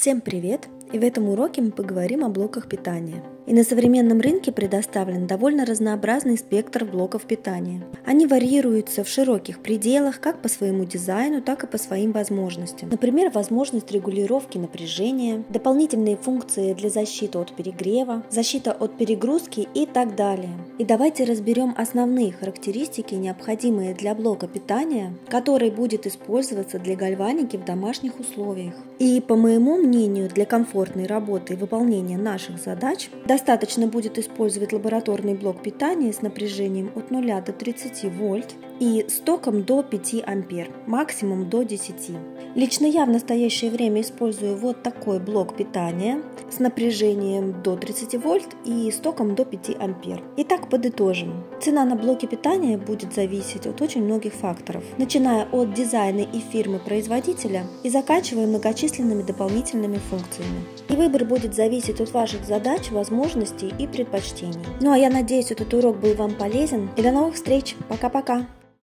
Всем привет! И в этом уроке мы поговорим о блоках питания. И на современном рынке предоставлен довольно разнообразный спектр блоков питания. Они варьируются в широких пределах как по своему дизайну, так и по своим возможностям. Например, возможность регулировки напряжения, дополнительные функции для защиты от перегрева, защита от перегрузки и так далее. И давайте разберем основные характеристики, необходимые для блока питания, который будет использоваться для гальваники в домашних условиях. И по моему мнению, для комфортной работы и выполнения наших задач Достаточно будет использовать лабораторный блок питания с напряжением от 0 до 30 вольт и с током до 5 ампер, максимум до 10. Лично я в настоящее время использую вот такой блок питания с напряжением до 30 вольт и с током до 5 ампер. Итак, подытожим. Цена на блоки питания будет зависеть от очень многих факторов, начиная от дизайна и фирмы производителя и заканчивая многочисленными дополнительными функциями. И выбор будет зависеть от ваших задач, возможностей и предпочтений. Ну а я надеюсь, этот урок был вам полезен. И до новых встреч. Пока-пока.